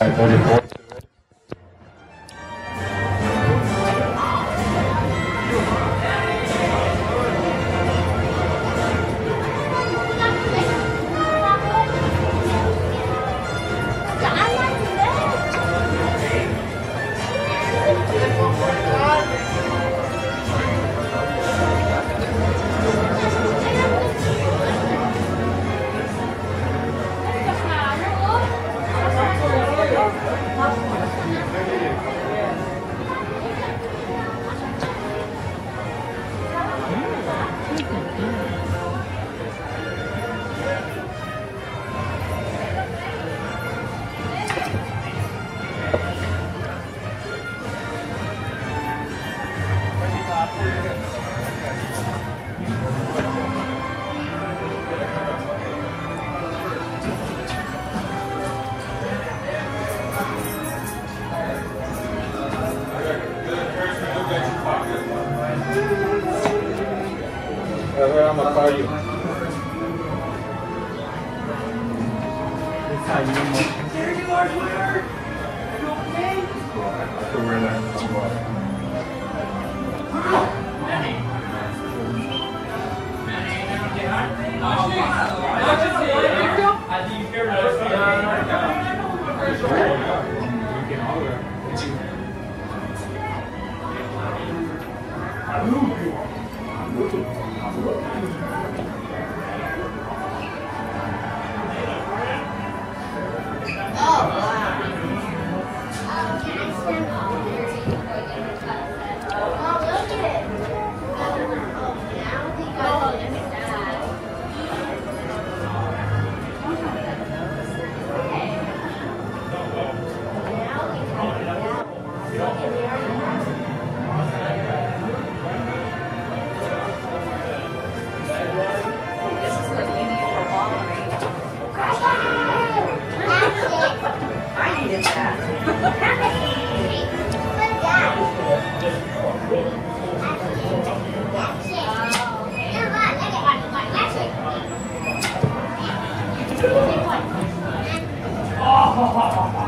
I voted for. second. Yeah. Heather, I'm call you. There you are? I can wear that needed that. 好好好好。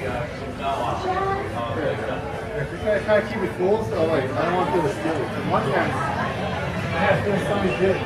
guys try to keep it cool, so like, I don't want to steal it. 'Cause one time, I had to somebody did it.